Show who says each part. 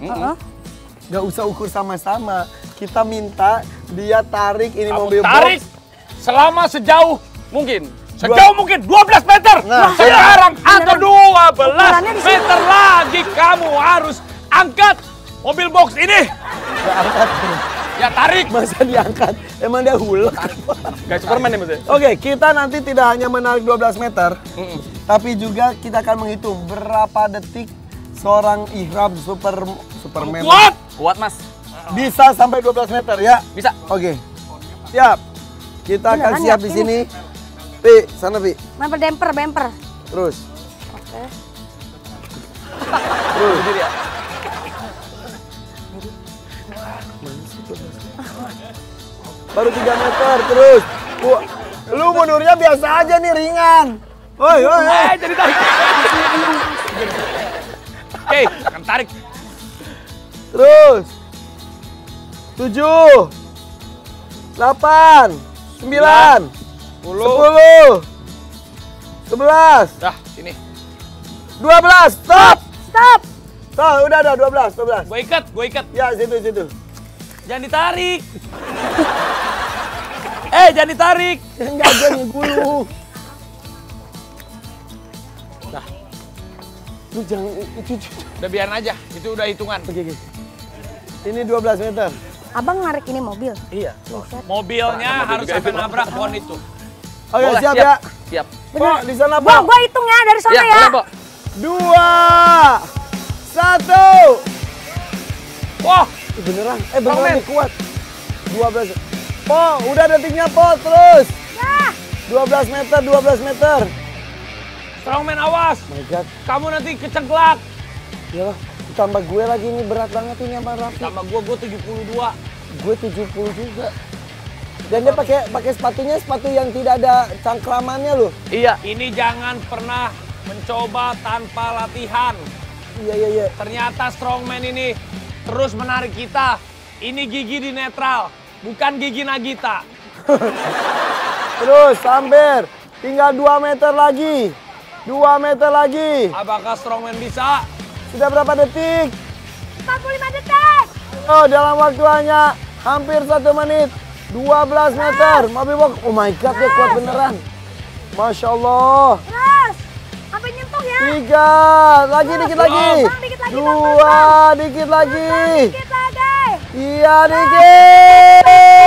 Speaker 1: Heeh.
Speaker 2: Gak usah ukur sama-sama. Kita minta dia tarik ini
Speaker 3: Kamu
Speaker 2: mobil
Speaker 3: tarik
Speaker 2: box.
Speaker 3: selama sejauh mungkin. Sejauh mungkin 12 meter.
Speaker 2: Nah,
Speaker 3: Sekarang atau 12
Speaker 1: Ukurannya di sini.
Speaker 3: meter lagi kamu harus angkat mobil box ini.
Speaker 2: Gak angkat.
Speaker 3: Ya tarik.
Speaker 2: Masa diangkat? Emang dia hulek?
Speaker 3: Kayak Superman ya maksudnya.
Speaker 2: Oke, kita nanti tidak hanya menarik 12 meter, tapi juga kita akan menghitung berapa detik seorang ihram super superman
Speaker 3: Kuat.
Speaker 4: Kuat mas.
Speaker 2: bisa sampai 12 meter ya.
Speaker 4: Bisa.
Speaker 2: Oke. Siap. Kita akan
Speaker 1: Beneran
Speaker 2: siap di
Speaker 1: yakin?
Speaker 2: sini. Pi, sana Pi.
Speaker 1: Bemper demper, bemper.
Speaker 2: Terus.
Speaker 1: Oke.
Speaker 2: Terus.
Speaker 4: Berdiri ya.
Speaker 2: Baru 3 meter terus. Wah, lu mundurnya biasa aja nih ringan. Woi, woi, woi.
Speaker 3: Eh, jadi tarik. Oke, akan tarik.
Speaker 2: Terus. 7 8 9 10 11
Speaker 3: Dah, sini.
Speaker 2: 12 Stop.
Speaker 1: Stop.
Speaker 2: Stop, udah udah 12 12.
Speaker 3: Gue ikat, gue ikat.
Speaker 2: Ya, situ situ.
Speaker 3: Jangan ditarik. eh, jangan ditarik.
Speaker 2: Enggak jangan dulu. Nah. Lu jangan itu. itu.
Speaker 3: Udah biarin aja, itu udah hitungan.
Speaker 2: Oke, oke. Ini 12 meter.
Speaker 1: Abang narik ini mobil.
Speaker 2: Iya.
Speaker 1: Buset.
Speaker 3: Mobilnya harus sampai nabrak pohon itu.
Speaker 2: Oke,
Speaker 4: Boleh,
Speaker 2: siap,
Speaker 4: siap.
Speaker 2: ya.
Speaker 4: Siap.
Speaker 2: Po, di sana, Po.
Speaker 1: Gua, gua hitung ya dari sana
Speaker 4: Iya,
Speaker 1: ya.
Speaker 4: boleh, Bo.
Speaker 2: Dua. Satu.
Speaker 3: Wah,
Speaker 2: Eh, beneran, eh beneran nih kuat. 12. Po, udah detiknya Po, terus.
Speaker 1: Ya.
Speaker 2: 12 meter, 12 meter.
Speaker 3: strongman awas.
Speaker 2: My God,
Speaker 3: Kamu nanti kecengklak.
Speaker 2: ya tambah gue lagi ini berat banget ini sama Raffi.
Speaker 3: Sama gua, gua 72.
Speaker 2: Gue 70 juga. Dan dia pakai pakai sepatunya sepatu yang tidak ada cangkramannya loh.
Speaker 4: Iya.
Speaker 3: Ini jangan pernah mencoba tanpa latihan.
Speaker 2: Iya iya iya.
Speaker 3: Ternyata strongman ini terus menarik kita. Ini gigi di netral, bukan gigi Nagita.
Speaker 2: Terus sambil tinggal 2 meter lagi. 2 meter lagi.
Speaker 3: Apakah strongman bisa?
Speaker 2: Sudah berapa detik?
Speaker 1: 45 detik.
Speaker 2: Oh, dalam waktu hanya hampir satu menit. 12 meter. Mobil box. Oh my god, dia kuat beneran. Masya Allah.
Speaker 1: Terus. Sampai nyentuh ya.
Speaker 2: Tiga. Lagi, dikit lagi.
Speaker 1: Bang, dikit lagi,
Speaker 2: Dua, dikit lagi.
Speaker 1: Dikit lagi.
Speaker 2: Iya, dikit.